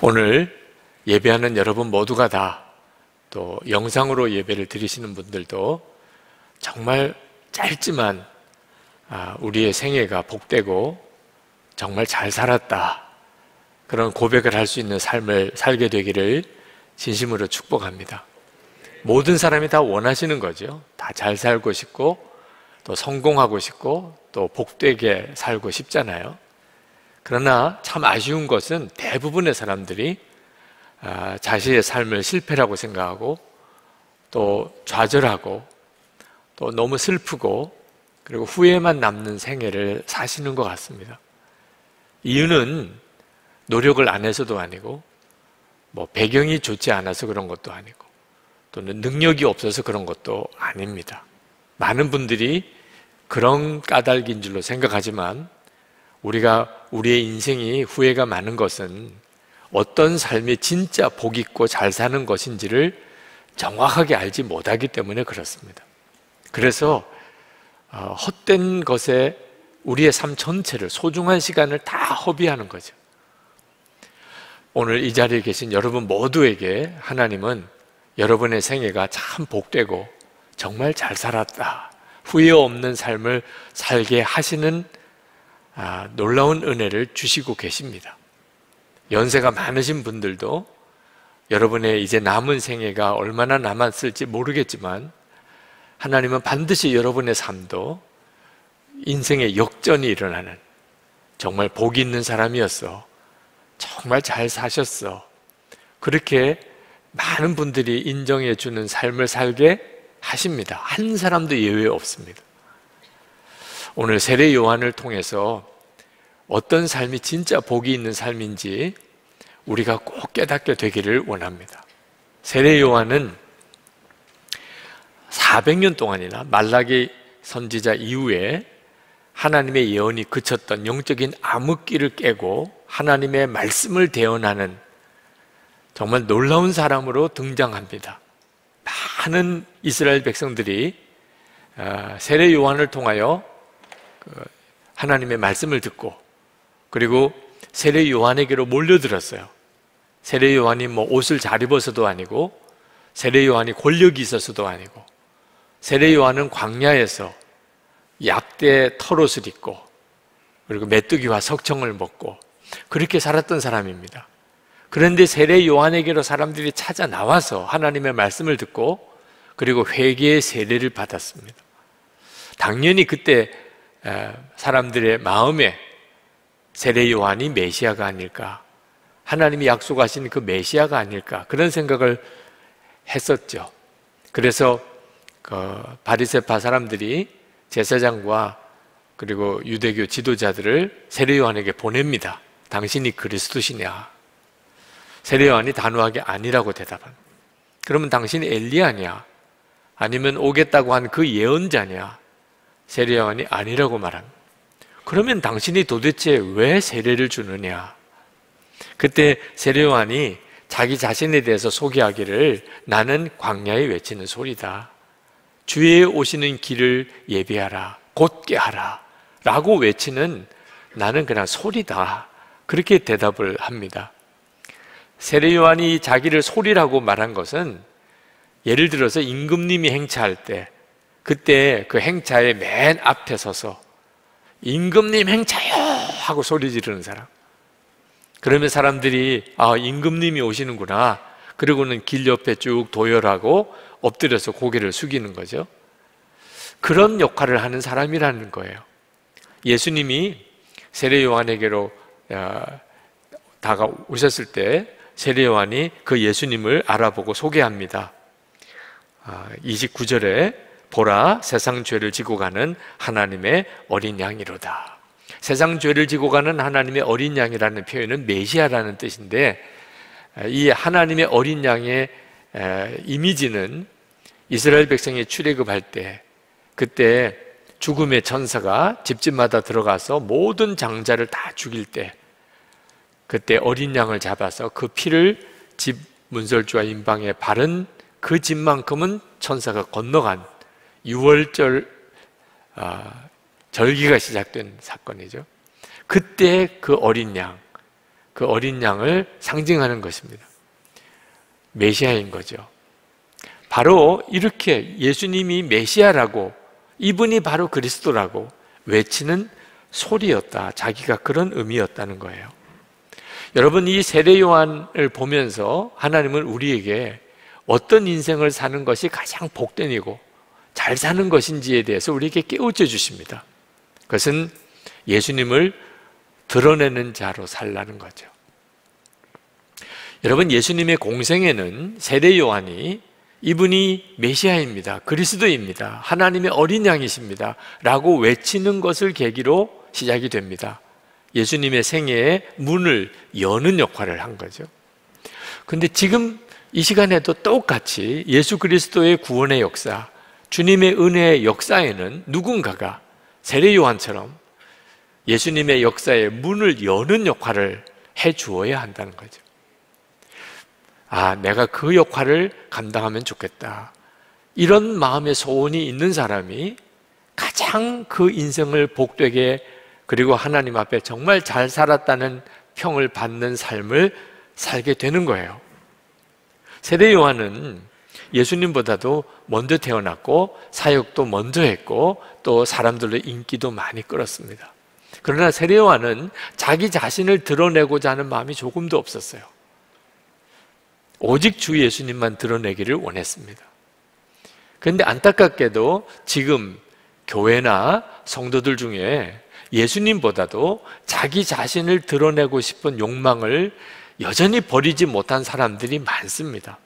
오늘 예배하는 여러분 모두가 다 또 영상으로 예배를 드리시는 분들도 정말 짧지만 아, 우리의 생애가 복되고 정말 잘 살았다. 그런 고백을 할 수 있는 삶을 살게 되기를 진심으로 축복합니다. 모든 사람이 다 원하시는 거죠. 다 잘 살고 싶고, 또 성공하고 싶고, 또 복되게 살고 싶잖아요. 그러나 참 아쉬운 것은 대부분의 사람들이 아, 자신의 삶을 실패라고 생각하고 또 좌절하고 또 너무 슬프고 그리고 후회만 남는 생애를 사시는 것 같습니다. 이유는 노력을 안 해서도 아니고 뭐 배경이 좋지 않아서 그런 것도 아니고 또는 능력이 없어서 그런 것도 아닙니다. 많은 분들이 그런 까닭인 줄로 생각하지만 우리가 우리의 인생이 후회가 많은 것은 어떤 삶이 진짜 복 있고 잘 사는 것인지를 정확하게 알지 못하기 때문에 그렇습니다. 그래서 어, 헛된 것에 우리의 삶 전체를 소중한 시간을 다 허비하는 거죠. 오늘 이 자리에 계신 여러분 모두에게 하나님은 여러분의 생애가 참 복되고 정말 잘 살았다. 후회 없는 삶을 살게 하시는 아, 놀라운 은혜를 주시고 계십니다. 연세가 많으신 분들도 여러분의 이제 남은 생애가 얼마나 남았을지 모르겠지만 하나님은 반드시 여러분의 삶도 인생의 역전이 일어나는 정말 복 있는 사람이었어. 정말 잘 사셨어. 그렇게 많은 분들이 인정해 주는 삶을 살게 하십니다. 한 사람도 예외 없습니다. 오늘 세례 요한을 통해서 어떤 삶이 진짜 복이 있는 삶인지 우리가 꼭 깨닫게 되기를 원합니다. 세례 요한은 400년 동안이나 말라기 선지자 이후에 하나님의 예언이 그쳤던 영적인 암흑기를 깨고 하나님의 말씀을 대언하는 정말 놀라운 사람으로 등장합니다. 많은 이스라엘 백성들이 어, 세례 요한을 통하여 그 하나님의 말씀을 듣고 그리고 세례 요한에게로 몰려들었어요. 세례 요한이 뭐 옷을 잘 입어서도 아니고 세례 요한이 권력이 있어서도 아니고 세례 요한은 광야에서 약대 털옷을 입고 그리고 메뚜기와 석청을 먹고 그렇게 살았던 사람입니다. 그런데 세례 요한에게로 사람들이 찾아 나와서 하나님의 말씀을 듣고 그리고 회개의 세례를 받았습니다. 당연히 그때 사람들의 마음에 세례 요한이 메시아가 아닐까? 하나님이 약속하신 그 메시아가 아닐까? 그런 생각을 했었죠. 그래서 그 바리새파 사람들이 제사장과 그리고 유대교 지도자들을 세례 요한에게 보냅니다. 당신이 그리스도시냐? 세례 요한이 단호하게 아니라고 대답합니다. 그러면 당신이 엘리야냐? 아니면 오겠다고 한 그 예언자냐? 세례 요한이 아니라고 말합니다. 그러면 당신이 도대체 왜 세례를 주느냐? 그때 세례 요한이 자기 자신에 대해서 소개하기를 나는 광야에 외치는 소리다. 주의 오시는 길을 예비하라. 곧게 하라. 라고 외치는 나는 그냥 소리다. 그렇게 대답을 합니다. 세례 요한이 자기를 소리라고 말한 것은 예를 들어서 임금님이 행차할 때 그때 그 행차의 맨 앞에 서서 임금님 행차요! 하고 소리 지르는 사람. 그러면 사람들이, 아, 임금님이 오시는구나. 그리고는 길 옆에 쭉 도열하고 엎드려서 고개를 숙이는 거죠. 그런 역할을 하는 사람이라는 거예요. 예수님이 세례 요한에게로 다가오셨을 때 세례 요한이 그 예수님을 알아보고 소개합니다. 29절에 아, 보라 세상 죄를 지고 가는 하나님의 어린 양이로다. 세상 죄를 지고 가는 하나님의 어린 양이라는 표현은 메시아라는 뜻인데 이 하나님의 어린 양의 이미지는 이스라엘 백성이 출애굽할 때 그때 죽음의 천사가 집집마다 들어가서 모든 장자를 다 죽일 때 그때 어린 양을 잡아서 그 피를 집 문설주와 임방에 바른 그 집만큼은 천사가 건너간 6월절 아, 절기가 시작된 사건이죠. 그때 그 어린 양, 그 어린 양을 상징하는 것입니다. 메시아인 거죠. 바로 이렇게 예수님이 메시아라고 이분이 바로 그리스도라고 외치는 소리였다. 자기가 그런 의미였다는 거예요. 여러분 이 세례 요한을 보면서 하나님은 우리에게 어떤 인생을 사는 것이 가장 복된 이고 잘 사는 것인지에 대해서 우리에게 깨우쳐 주십니다. 그것은 예수님을 드러내는 자로 살라는 거죠. 여러분 예수님의 공생에는 세례 요한이 이분이 메시아입니다. 그리스도입니다. 하나님의 어린 양이십니다. 라고 외치는 것을 계기로 시작이 됩니다. 예수님의 생애에 문을 여는 역할을 한 거죠. 근데 지금 이 시간에도 똑같이 예수 그리스도의 구원의 역사, 주님의 은혜의 역사에는 누군가가 세례 요한처럼 예수님의 역사에 문을 여는 역할을 해 주어야 한다는 거죠. 아, 내가 그 역할을 감당하면 좋겠다. 이런 마음의 소원이 있는 사람이 가장 그 인생을 복되게 그리고 하나님 앞에 정말 잘 살았다는 평을 받는 삶을 살게 되는 거예요. 세례 요한은 예수님보다도 먼저 태어났고 사역도 먼저 했고 또 사람들로 인기도 많이 끌었습니다. 그러나 세례 요한은 자기 자신을 드러내고자 하는 마음이 조금도 없었어요. 오직 주 예수님만 드러내기를 원했습니다. 그런데 안타깝게도 지금 교회나 성도들 중에 예수님보다도 자기 자신을 드러내고 싶은 욕망을 여전히 버리지 못한 사람들이 많습니다.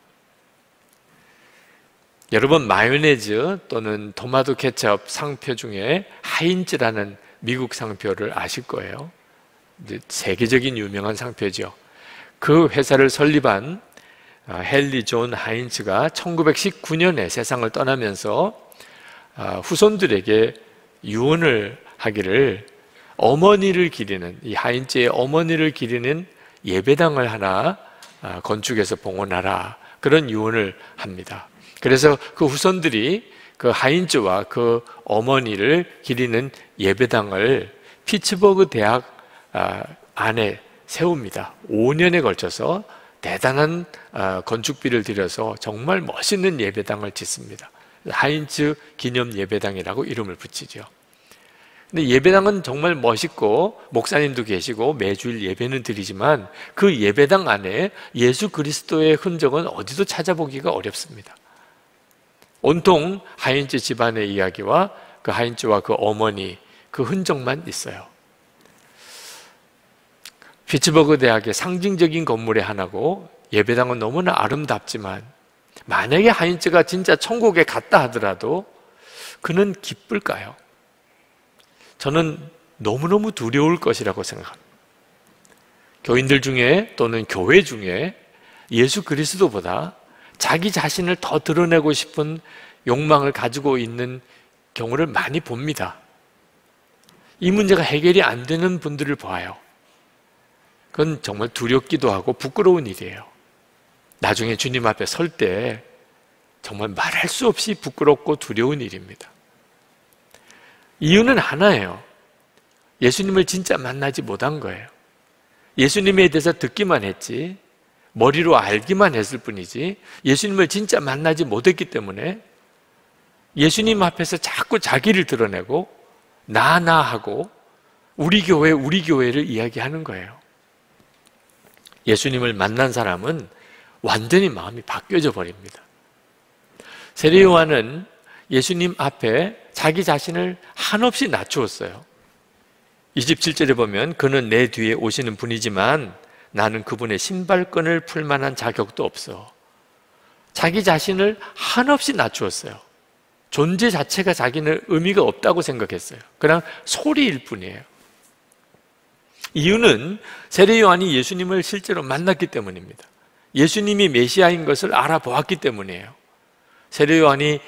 여러분 마요네즈 또는 토마토 케첩 상표 중에 하인즈라는 미국 상표를 아실 거예요. 세계적인 유명한 상표죠. 그 회사를 설립한 아, 헨리 존 하인츠가 1919년에 세상을 떠나면서 아, 후손들에게 유언을 하기를 어머니를 기리는 이 하인츠의 어머니를 기리는 예배당을 하나 아, 건축해서 봉헌하라 그런 유언을 합니다. 그래서 그 후손들이 그 하인츠와 그 어머니를 기리는 예배당을 피츠버그 대학 안에 세웁니다. 5년에 걸쳐서 대단한 어, 건축비를 들여서 정말 멋있는 예배당을 짓습니다. 하인츠 기념 예배당이라고 이름을 붙이죠. 근데 예배당은 정말 멋있고 목사님도 계시고 매주일 예배는 드리지만 그 예배당 안에 예수 그리스도의 흔적은 어디도 찾아보기가 어렵습니다. 온통 하인츠 집안의 이야기와 그 하인츠와 그 어머니 그 흔적만 있어요. 피츠버그 대학의 상징적인 건물의 하나고 예배당은 너무나 아름답지만 만약에 하인츠가 진짜 천국에 갔다 하더라도 그는 기쁠까요? 저는 너무너무 두려울 것이라고 생각합니다. 교인들 중에 또는 교회 중에 예수 그리스도보다 자기 자신을 더 드러내고 싶은 욕망을 가지고 있는 경우를 많이 봅니다. 이 문제가 해결이 안 되는 분들을 보아요. 그건 정말 두렵기도 하고 부끄러운 일이에요. 나중에 주님 앞에 설 때 정말 말할 수 없이 부끄럽고 두려운 일입니다. 이유는 하나예요. 예수님을 진짜 만나지 못한 거예요. 예수님에 대해서 듣기만 했지, 머리로 알기만 했을 뿐이지, 예수님을 진짜 만나지 못했기 때문에 예수님 앞에서 자꾸 자기를 드러내고, 나, 나 하고, 우리 교회, 우리 교회를 이야기하는 거예요. 예수님을 만난 사람은 완전히 마음이 바뀌어져 버립니다. 세례 요한은 예수님 앞에 자기 자신을 한없이 낮추었어요. 27절에 보면 그는 내 뒤에 오시는 분이지만 나는 그분의 신발끈을 풀 만한 자격도 없어. 자기 자신을 한없이 낮추었어요. 존재 자체가 자기는 의미가 없다고 생각했어요. 그냥 소리일 뿐이에요. 이유는 세례 요한이 예수님을 실제로 만났기 때문입니다. 예수님이 메시아인 것을 알아보았기 때문이에요. 세례 요한이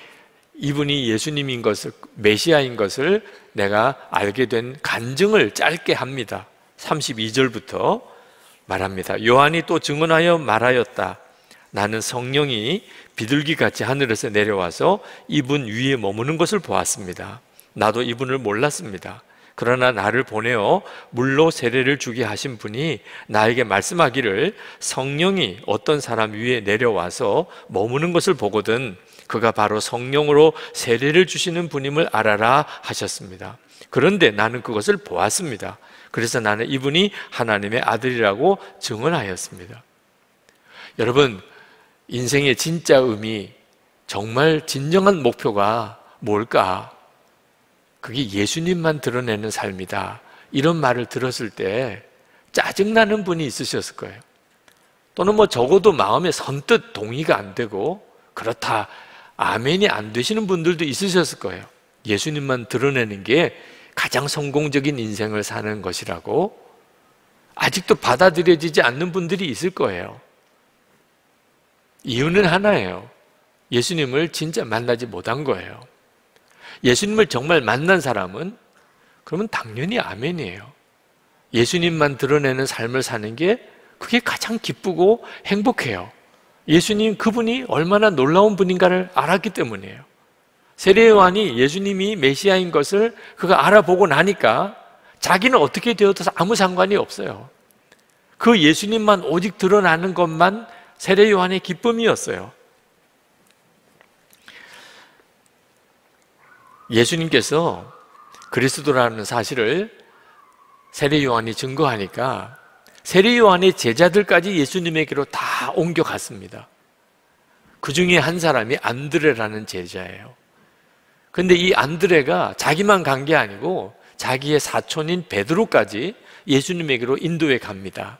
이분이 예수님인 것을 메시아인 것을 내가 알게 된 간증을 짧게 합니다. 32절부터 말합니다. 요한이 또 증언하여 말하였다. 나는 성령이 비둘기같이 하늘에서 내려와서 이분 위에 머무는 것을 보았습니다. 나도 이분을 몰랐습니다. 그러나 나를 보내어 물로 세례를 주게 하신 분이 나에게 말씀하기를 성령이 어떤 사람 위에 내려와서 머무는 것을 보거든 그가 바로 성령으로 세례를 주시는 분임을 알아라 하셨습니다. 그런데 나는 그것을 보았습니다. 그래서 나는 이분이 하나님의 아들이라고 증언하였습니다. 여러분, 인생의 진짜 의미, 정말 진정한 목표가 뭘까? 그게 예수님만 드러내는 삶이다. 이런 말을 들었을 때 짜증나는 분이 있으셨을 거예요. 또는 뭐 적어도 마음에 선뜻 동의가 안 되고 그렇다. 아멘이 안 되시는 분들도 있으셨을 거예요. 예수님만 드러내는 게 가장 성공적인 인생을 사는 것이라고 아직도 받아들여지지 않는 분들이 있을 거예요. 이유는 하나예요. 예수님을 진짜 만나지 못한 거예요. 예수님을 정말 만난 사람은 그러면 당연히 아멘이에요. 예수님만 드러내는 삶을 사는 게 그게 가장 기쁘고 행복해요. 예수님 그분이 얼마나 놀라운 분인가를 알았기 때문이에요. 세례 요한이 예수님이 메시아인 것을 그가 알아보고 나니까 자기는 어떻게 되어도 아무 상관이 없어요. 그 예수님만 오직 드러나는 것만 세례 요한의 기쁨이었어요. 예수님께서 그리스도라는 사실을 세례 요한이 증거하니까 세례 요한의 제자들까지 예수님에게로 다 옮겨갔습니다. 그 중에 한 사람이 안드레라는 제자예요. 근데 이 안드레가 자기만 간 게 아니고 자기의 사촌인 베드로까지 예수님에게로 인도해 갑니다.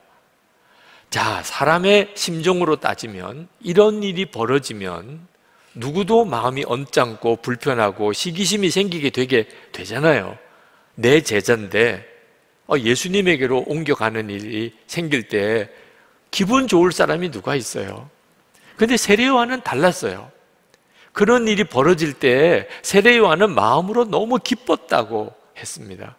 자, 사람의 심정으로 따지면 이런 일이 벌어지면 누구도 마음이 언짢고 불편하고 시기심이 생기게 되게 되잖아요. 내 제자인데 어, 예수님에게로 옮겨가는 일이 생길 때 기분 좋을 사람이 누가 있어요? 근데 세례요한은 달랐어요. 그런 일이 벌어질 때 세례 요한은 마음으로 너무 기뻤다고 했습니다.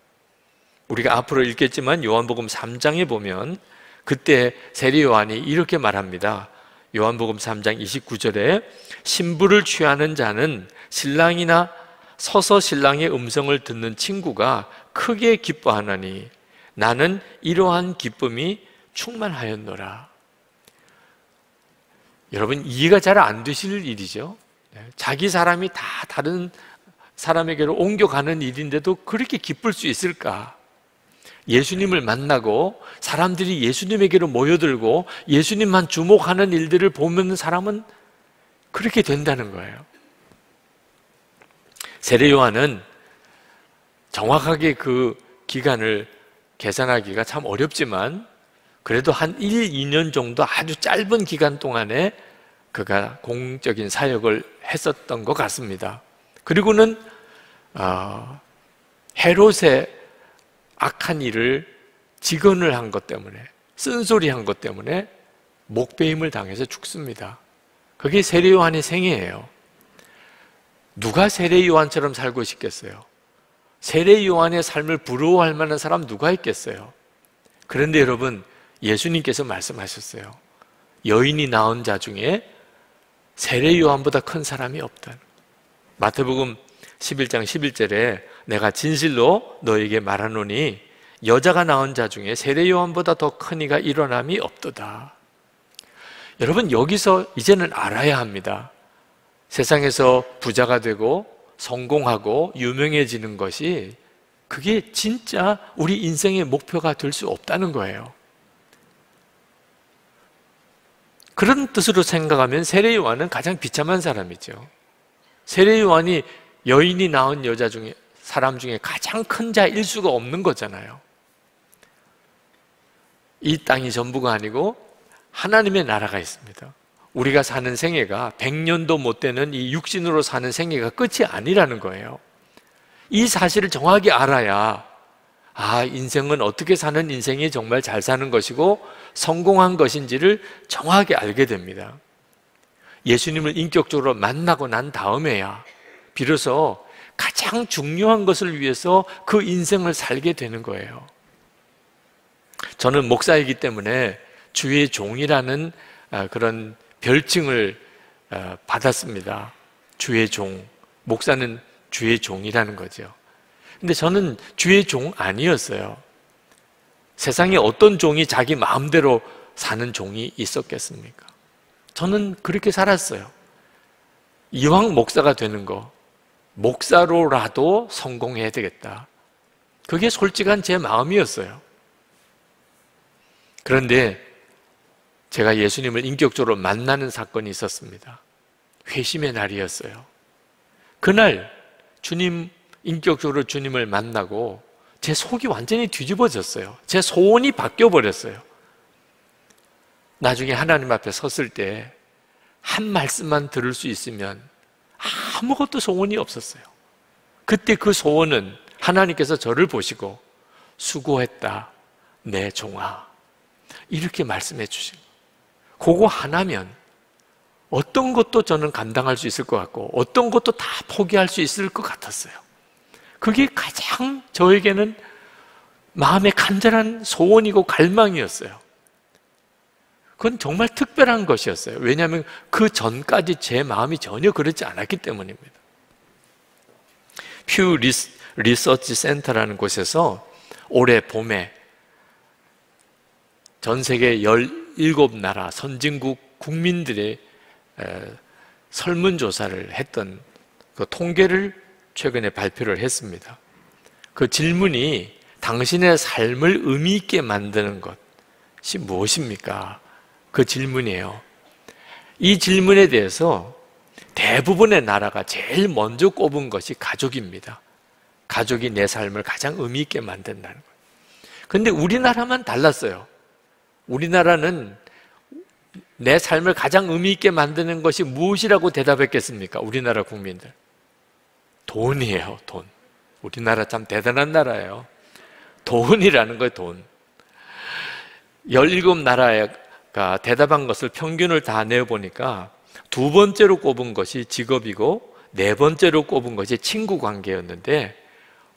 우리가 앞으로 읽겠지만 요한복음 3장에 보면 그때 세례 요한이 이렇게 말합니다. 요한복음 3장 29절에 신부를 취하는 자는 신랑이나 서서 신랑의 음성을 듣는 친구가 크게 기뻐하나니 나는 이러한 기쁨이 충만하였노라. 여러분 이해가 잘 안 되실 일이죠. 네, 자기 사람이 다 다른 사람에게로 옮겨가는 일인데도 그렇게 기쁠 수 있을까? 예수님을 만나고 사람들이 예수님에게로 모여들고 예수님만 주목하는 일들을 보면 사람은 그렇게 된다는 거예요. 세례 요한은 정확하게 그 기간을 계산하기가 참 어렵지만 그래도 한 1, 2년 정도 아주 짧은 기간 동안에 그가 공적인 사역을 했었던 것 같습니다. 그리고는 어, 헤롯의 악한 일을 직언을 한 것 때문에 쓴소리 한 것 때문에 목배임을 당해서 죽습니다. 그게 세례 요한의 생애예요. 누가 세례 요한처럼 살고 싶겠어요? 세례 요한의 삶을 부러워할 만한 사람 누가 있겠어요? 그런데 여러분, 예수님께서 말씀하셨어요. 여인이 낳은 자 중에 세례 요한보다 큰 사람이 없다. 마태복음 11장 11절에 내가 진실로 너에게 말하노니 여자가 낳은 자 중에 세례 요한보다 더 큰 이가 일어남이 없도다. 여러분 여기서 이제는 알아야 합니다. 세상에서 부자가 되고 성공하고 유명해지는 것이 그게 진짜 우리 인생의 목표가 될 수 없다는 거예요. 그런 뜻으로 생각하면 세례 요한은 가장 비참한 사람이죠. 세례 요한이 여인이 낳은 여자 중에 사람 중에 가장 큰 자일 수가 없는 거잖아요. 이 땅이 전부가 아니고 하나님의 나라가 있습니다. 우리가 사는 생애가 100년도 못 되는 이 육신으로 사는 생애가 끝이 아니라는 거예요. 이 사실을 정확히 알아야 아, 인생은 어떻게 사는 인생이 정말 잘 사는 것이고 성공한 것인지를 정확히 알게 됩니다. 예수님을 인격적으로 만나고 난 다음에야 비로소 가장 중요한 것을 위해서 그 인생을 살게 되는 거예요. 저는 목사이기 때문에 주의 종이라는 아, 그런 별칭을 아, 받았습니다. 주의 종. 목사는 주의 종이라는 거죠. 근데 저는 주의 종 아니었어요. 세상에 어떤 종이 자기 마음대로 사는 종이 있었겠습니까? 저는 그렇게 살았어요. 이왕 목사가 되는 거, 목사로라도 성공해야 되겠다. 그게 솔직한 제 마음이었어요. 그런데 제가 예수님을 인격적으로 만나는 사건이 있었습니다. 회심의 날이었어요. 그날 주님 인격적으로 주님을 만나고 제 속이 완전히 뒤집어졌어요. 제 소원이 바뀌어 버렸어요. 나중에 하나님 앞에 섰을 때 한 말씀만 들을 수 있으면 아무것도 소원이 없었어요. 그때 그 소원은 하나님께서 저를 보시고 수고했다, 내 종아. 이렇게 말씀해 주신 그거 하나면 어떤 것도 저는 감당할 수 있을 것 같고 어떤 것도 다 포기할 수 있을 것 같았어요. 그게 가장 저에게는 마음의 간절한 소원이고 갈망이었어요. 그건 정말 특별한 것이었어요. 왜냐하면 그 전까지 제 마음이 전혀 그렇지 않았기 때문입니다. 퓨 리서치 센터라는 곳에서 올해 봄에 전 세계 17나라 선진국 국민들의 설문조사를 했던 그 통계를 최근에 발표를 했습니다. 그 질문이 당신의 삶을 의미 있게 만드는 것이 무엇입니까? 그 질문이에요. 이 질문에 대해서 대부분의 나라가 제일 먼저 꼽은 것이 가족입니다. 가족이 내 삶을 가장 의미 있게 만든다는 거예요. 근데 우리나라만 달랐어요. 우리나라는 내 삶을 가장 의미 있게 만드는 것이 무엇이라고 대답했겠습니까? 우리나라 국민들. 돈이에요, 돈. 우리나라 참 대단한 나라예요. 돈이라는 거예요, 돈. 17 나라가 대답한 것을 평균을 다 내어보니까 두 번째로 꼽은 것이 직업이고 네 번째로 꼽은 것이 친구 관계였는데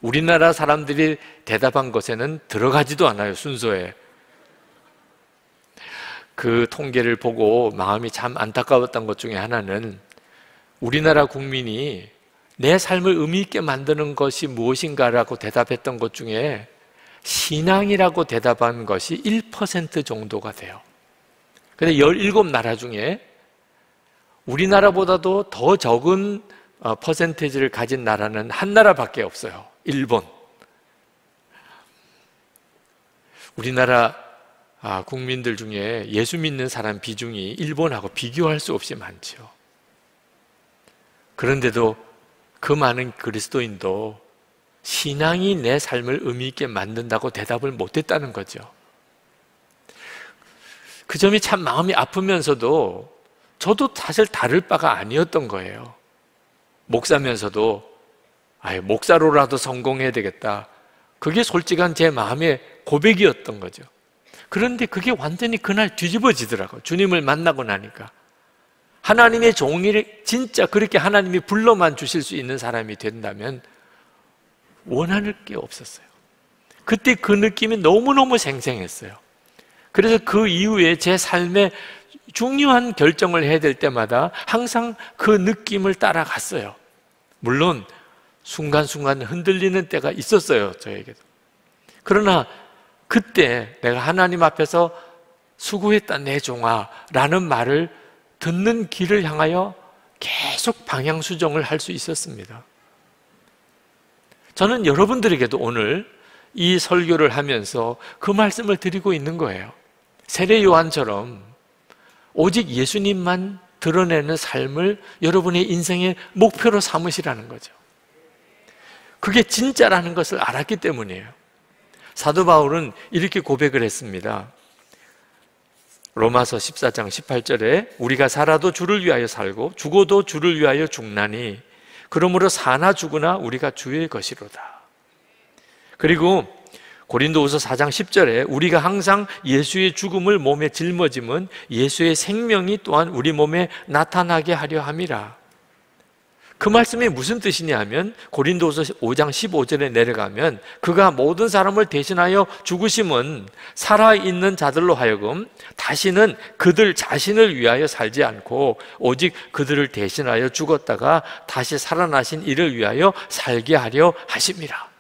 우리나라 사람들이 대답한 것에는 들어가지도 않아요, 순서에. 그 통계를 보고 마음이 참 안타까웠던 것 중에 하나는 우리나라 국민이 내 삶을 의미 있게 만드는 것이 무엇인가라고 대답했던 것 중에 신앙이라고 대답한 것이 1% 정도가 돼요. 근데 17나라 중에 우리나라보다도 더 적은 어, 퍼센테이지를 가진 나라는 한 나라밖에 없어요. 일본. 우리나라 아, 국민들 중에 예수 믿는 사람 비중이 일본하고 비교할 수 없이 많죠. 그런데도 그 많은 그리스도인도 신앙이 내 삶을 의미 있게 만든다고 대답을 못했다는 거죠. 그 점이 참 마음이 아프면서도 저도 사실 다를 바가 아니었던 거예요. 목사면서도 아예 목사로라도 성공해야 되겠다. 그게 솔직한 제 마음의 고백이었던 거죠. 그런데 그게 완전히 그날 뒤집어지더라고요. 주님을 만나고 나니까. 하나님의 종일 진짜 그렇게 하나님이 불러만 주실 수 있는 사람이 된다면 원하는 게 없었어요. 그때 그 느낌이 너무너무 생생했어요. 그래서 그 이후에 제 삶에 중요한 결정을 해야 될 때마다 항상 그 느낌을 따라갔어요. 물론 순간순간 흔들리는 때가 있었어요, 저에게도. 그러나 그때 내가 하나님 앞에서 수고했다, 내 종아, 라는 말을 듣는 길을 향하여 계속 방향 수정을 할 수 있었습니다. 저는 여러분들에게도 오늘 이 설교를 하면서 그 말씀을 드리고 있는 거예요. 세례 요한처럼 오직 예수님만 드러내는 삶을 여러분의 인생의 목표로 삼으시라는 거죠. 그게 진짜라는 것을 알았기 때문이에요. 사도 바울은 이렇게 고백을 했습니다. 로마서 14장 18절에 우리가 살아도 주를 위하여 살고 죽어도 주를 위하여 죽나니 그러므로 사나 죽으나 우리가 주의 것이로다. 그리고 고린도후서 4장 10절에 우리가 항상 예수의 죽음을 몸에 짊어짐은 예수의 생명이 또한 우리 몸에 나타나게 하려 함이라. 그 말씀이 무슨 뜻이냐 하면 고린도서 5장 15절에 내려가면 그가 모든 사람을 대신하여 죽으심은 살아있는 자들로 하여금 다시는 그들 자신을 위하여 살지 않고 오직 그들을 대신하여 죽었다가 다시 살아나신 이를 위하여 살게 하려 하십니다.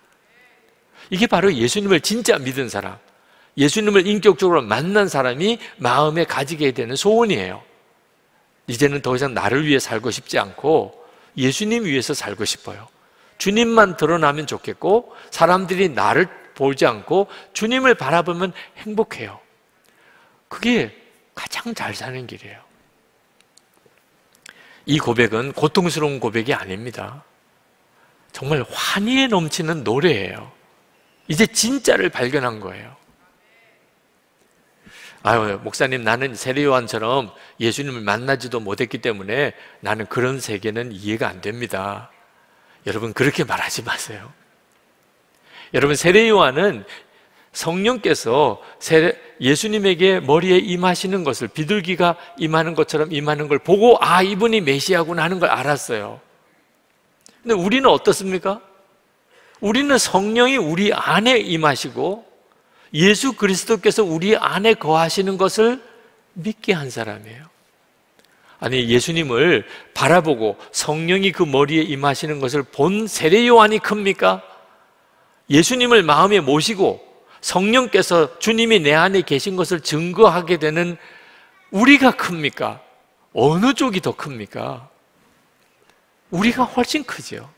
이게 바로 예수님을 진짜 믿은 사람, 예수님을 인격적으로 만난 사람이 마음에 가지게 되는 소원이에요. 이제는 더 이상 나를 위해 살고 싶지 않고 예수님 위해서 살고 싶어요. 주님만 드러나면 좋겠고 사람들이 나를 보지 않고 주님을 바라보면 행복해요. 그게 가장 잘 사는 길이에요. 이 고백은 고통스러운 고백이 아닙니다. 정말 환희에 넘치는 노래예요. 이제 진짜를 발견한 거예요. 아유, 목사님, 나는 세례요한처럼 예수님을 만나지도 못했기 때문에 나는 그런 세계는 이해가 안 됩니다. 여러분, 그렇게 말하지 마세요. 여러분, 세례요한은 성령께서 예수님에게 머리에 임하시는 것을 비둘기가 임하는 것처럼 임하는 걸 보고 아, 이분이 메시아구나 하는 걸 알았어요. 근데 우리는 어떻습니까? 우리는 성령이 우리 안에 임하시고 예수 그리스도께서 우리 안에 거하시는 것을 믿게 한 사람이에요. 아니, 예수님을 바라보고 성령이 그 머리에 임하시는 것을 본 세례 요한이 큽니까? 예수님을 마음에 모시고 성령께서 주님이 내 안에 계신 것을 증거하게 되는 우리가 큽니까? 어느 쪽이 더 큽니까? 우리가 훨씬 크죠.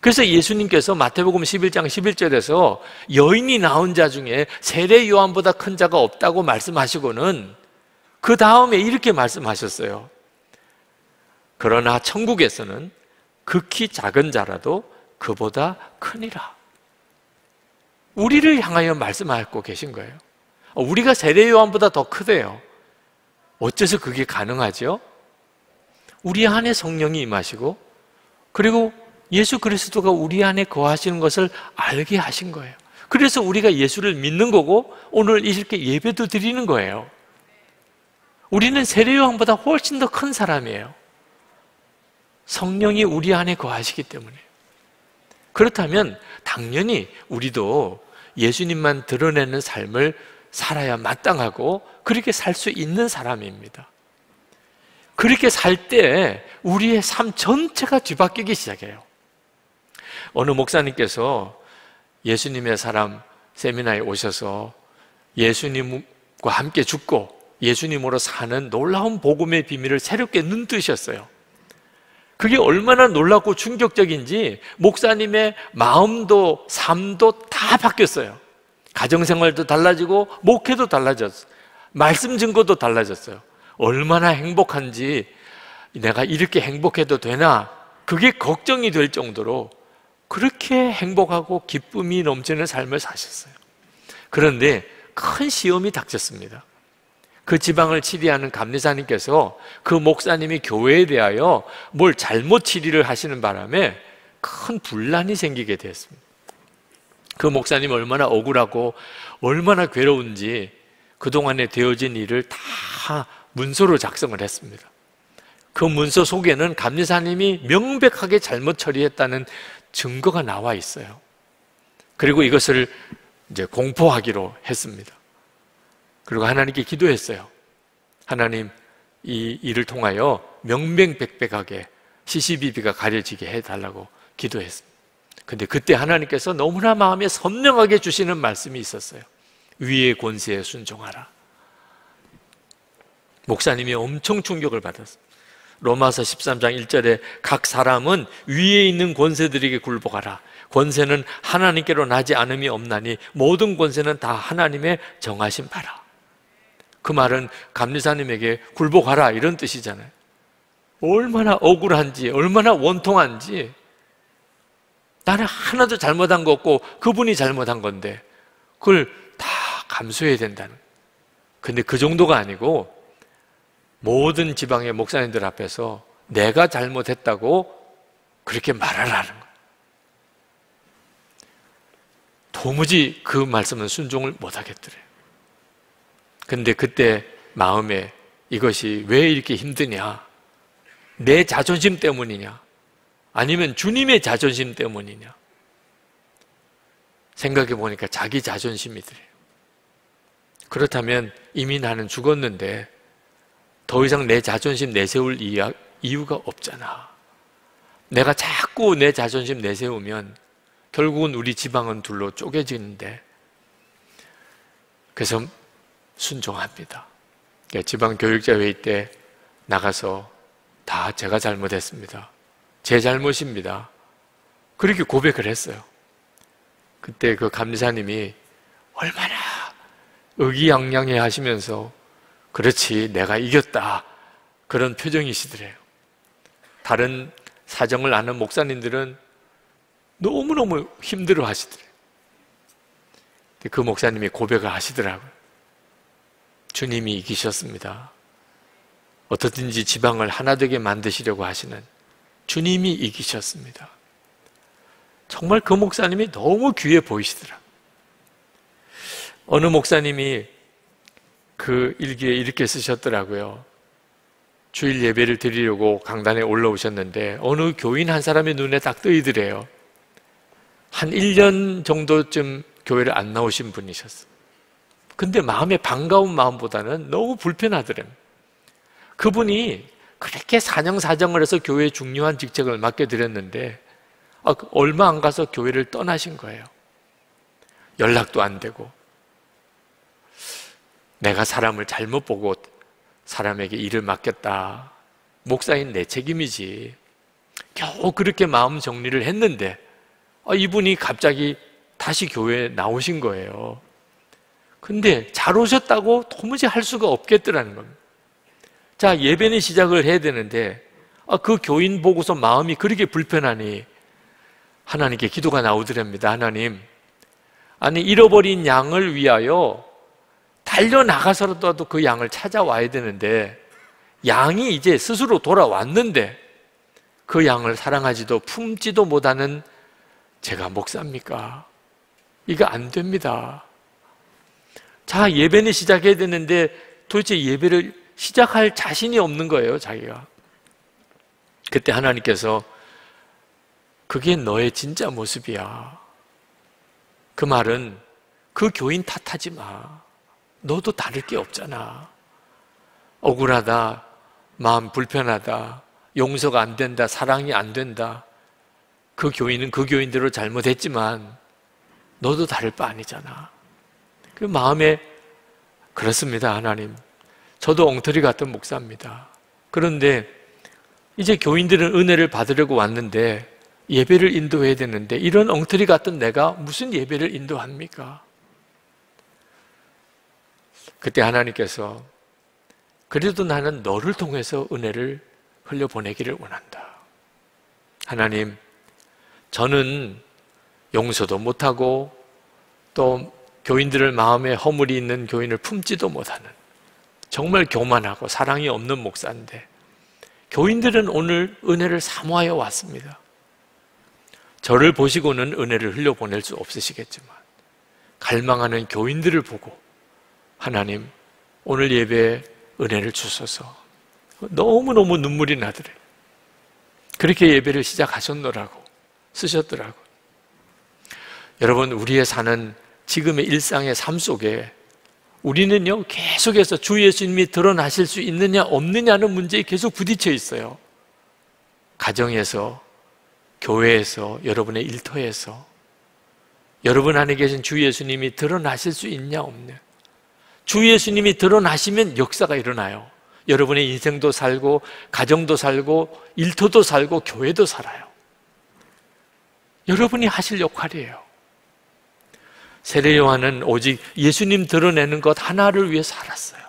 그래서 예수님께서 마태복음 11장 11절에서 여인이 나온 자 중에 세례 요한보다 큰 자가 없다고 말씀하시고는 그 다음에 이렇게 말씀하셨어요. 그러나 천국에서는 극히 작은 자라도 그보다 크니라. 우리를 향하여 말씀하고 계신 거예요. 우리가 세례 요한보다 더 크대요. 어째서 그게 가능하죠? 우리 안에 성령이 임하시고 그리고 예수 그리스도가 우리 안에 거하시는 것을 알게 하신 거예요. 그래서 우리가 예수를 믿는 거고 오늘 이렇게 예배도 드리는 거예요. 우리는 세례요한보다 훨씬 더 큰 사람이에요. 성령이 우리 안에 거하시기 때문에. 그렇다면 당연히 우리도 예수님만 드러내는 삶을 살아야 마땅하고 그렇게 살 수 있는 사람입니다. 그렇게 살 때 우리의 삶 전체가 뒤바뀌기 시작해요. 어느 목사님께서 예수님의 사람 세미나에 오셔서 예수님과 함께 죽고 예수님으로 사는 놀라운 복음의 비밀을 새롭게 눈뜨셨어요. 그게 얼마나 놀랍고 충격적인지 목사님의 마음도 삶도 다 바뀌었어요. 가정생활도 달라지고 목회도 달라졌어요. 말씀 증거도 달라졌어요. 얼마나 행복한지 내가 이렇게 행복해도 되나 그게 걱정이 될 정도로 그렇게 행복하고 기쁨이 넘치는 삶을 사셨어요. 그런데 큰 시험이 닥쳤습니다. 그 지방을 치리하는 감리사님께서 그 목사님이 교회에 대하여 뭘 잘못 치리를 하시는 바람에 큰 분란이 생기게 되었습니다. 그 목사님 얼마나 억울하고 얼마나 괴로운지 그동안에 되어진 일을 다 문서로 작성을 했습니다. 그 문서 속에는 감리사님이 명백하게 잘못 처리했다는 증거가 나와 있어요. 그리고 이것을 이제 공포하기로 했습니다. 그리고 하나님께 기도했어요. 하나님, 이 일을 통하여 명명백백하게 시시비비가 가려지게 해달라고 기도했습니다. 근데 그때 하나님께서 너무나 마음에 선명하게 주시는 말씀이 있었어요. 위의 권세에 순종하라. 목사님이 엄청 충격을 받았어요. 로마서 13장 1절에 각 사람은 위에 있는 권세들에게 굴복하라. 권세는 하나님께로 나지 않음이 없나니 모든 권세는 다 하나님의 정하신 바라. 그 말은 감리사님에게 굴복하라 이런 뜻이잖아요. 얼마나 억울한지, 얼마나 원통한지. 나는 하나도 잘못한 거 없고 그분이 잘못한 건데 그걸 다 감수해야 된다는. 근데 그 정도가 아니고 모든 지방의 목사님들 앞에서 내가 잘못했다고 그렇게 말하라는 거예요. 도무지 그 말씀은 순종을 못 하겠더래요. 근데 그때 마음에 이것이 왜 이렇게 힘드냐? 내 자존심 때문이냐? 아니면 주님의 자존심 때문이냐? 생각해 보니까 자기 자존심이더래요. 그렇다면 이미 나는 죽었는데 더 이상 내 자존심 내세울 이유가 없잖아. 내가 자꾸 내 자존심 내세우면 결국은 우리 지방은 둘로 쪼개지는데 그래서 순종합니다. 지방 교육자 회의 때 나가서 다 제가 잘못했습니다. 제 잘못입니다. 그렇게 고백을 했어요. 그때 그 감사님이 얼마나 의기양양해 하시면서 그렇지 내가 이겼다 그런 표정이시더래요. 다른 사정을 아는 목사님들은 너무너무 힘들어 하시더래요. 그 목사님이 고백을 하시더라고요. 주님이 이기셨습니다. 어떻든지 지방을 하나 되게 만드시려고 하시는 주님이 이기셨습니다. 정말 그 목사님이 너무 귀해 보이시더라. 어느 목사님이 그 일기에 이렇게 쓰셨더라고요. 주일 예배를 드리려고 강단에 올라오셨는데 어느 교인 한 사람의 눈에 딱 뜨이더래요. 한 1년 정도쯤 교회를 안 나오신 분이셨어. 근데 마음에 반가운 마음보다는 너무 불편하더래. 그분이 그렇게 사정사정을 해서 교회에 중요한 직책을 맡게 드렸는데 아, 그 얼마 안 가서 교회를 떠나신 거예요. 연락도 안 되고 내가 사람을 잘못 보고 사람에게 일을 맡겼다. 목사인 내 책임이지. 겨우 그렇게 마음 정리를 했는데 아, 이분이 갑자기 다시 교회에 나오신 거예요. 근데 잘 오셨다고 도무지 할 수가 없겠더라는 겁니다. 자, 예배는 시작을 해야 되는데 아, 그 교인 보고서 마음이 그렇게 불편하니 하나님께 기도가 나오더랍니다. 하나님, 아니 잃어버린 양을 위하여 달려 나가서라도 그 양을 찾아와야 되는데 양이 이제 스스로 돌아왔는데 그 양을 사랑하지도 품지도 못하는 제가 목사입니까? 이거 안 됩니다. 자, 예배는 시작해야 되는데 도대체 예배를 시작할 자신이 없는 거예요, 자기가. 그때 하나님께서 그게 너의 진짜 모습이야. 그 말은 그 교인 탓하지 마. 너도 다를 게 없잖아. 억울하다, 마음 불편하다, 용서가 안 된다, 사랑이 안 된다. 그 교인은 그 교인대로 잘못했지만 너도 다를 바 아니잖아. 그 마음에 그렇습니다, 하나님. 저도 엉터리 같은 목사입니다. 그런데 이제 교인들은 은혜를 받으려고 왔는데 예배를 인도해야 되는데 이런 엉터리 같은 내가 무슨 예배를 인도합니까? 그때 하나님께서 그래도 나는 너를 통해서 은혜를 흘려보내기를 원한다. 하나님, 저는 용서도 못하고 또 교인들을 마음에 허물이 있는 교인을 품지도 못하는 정말 교만하고 사랑이 없는 목사인데 교인들은 오늘 은혜를 사모하여 왔습니다. 저를 보시고는 은혜를 흘려보낼 수 없으시겠지만 갈망하는 교인들을 보고 하나님 오늘 예배에 은혜를 주소서. 너무너무 눈물이 나더래. 그렇게 예배를 시작하셨노라고 쓰셨더라고. 여러분 우리의 사는 지금의 일상의 삶 속에 우리는요 계속해서 주 예수님이 드러나실 수 있느냐 없느냐는 문제에 계속 부딪혀 있어요. 가정에서 교회에서 여러분의 일터에서 여러분 안에 계신 주 예수님이 드러나실 수 있냐 없냐 주 예수님이 드러나시면 역사가 일어나요 여러분의 인생도 살고 가정도 살고 일터도 살고 교회도 살아요 여러분이 하실 역할이에요 세례 요한은 오직 예수님 드러내는 것 하나를 위해 살았어요.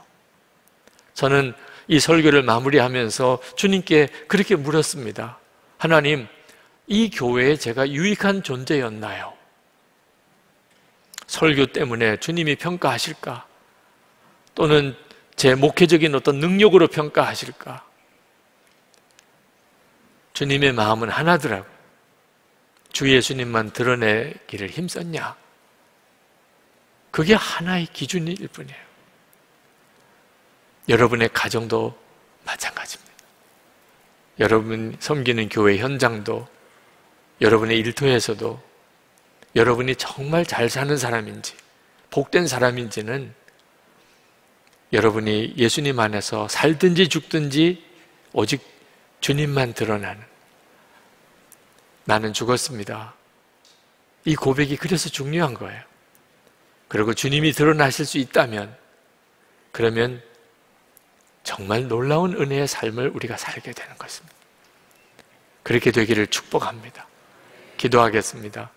저는 이 설교를 마무리하면서 주님께 그렇게 물었습니다. 하나님, 이 교회에 제가 유익한 존재였나요? 설교 때문에 주님이 평가하실까? 또는 제 목회적인 어떤 능력으로 평가하실까? 주님의 마음은 하나더라고. 주 예수님만 드러내기를 힘썼냐? 그게 하나의 기준일 뿐이에요. 여러분의 가정도 마찬가지입니다. 여러분 섬기는 교회 현장도 여러분의 일터에서도 여러분이 정말 잘 사는 사람인지 복된 사람인지는 여러분이 예수님 안에서 살든지 죽든지 오직 주님만 드러나는 나는 죽었습니다. 이 고백이 그래서 중요한 거예요. 그리고 주님이 드러나실 수 있다면, 그러면 정말 놀라운 은혜의 삶을 우리가 살게 되는 것입니다. 그렇게 되기를 축복합니다. 기도하겠습니다.